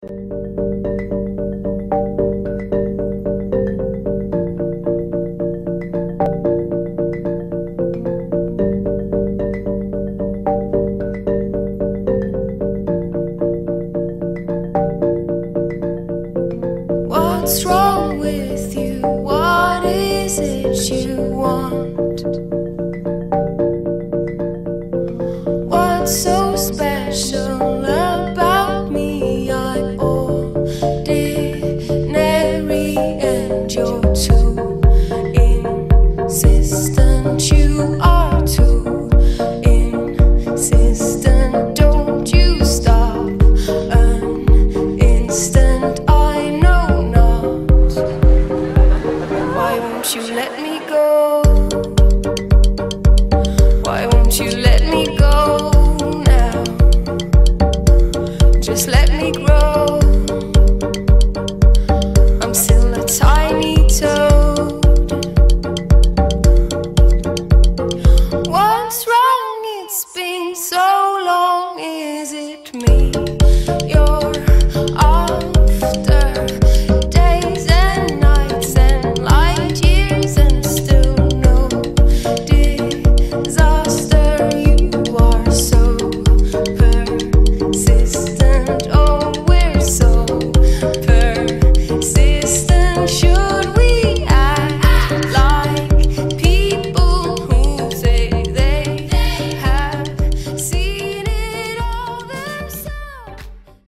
What's wrong with you? What is it you want? What's so won't you let me go? Why won't you let me go now? Just let me grow.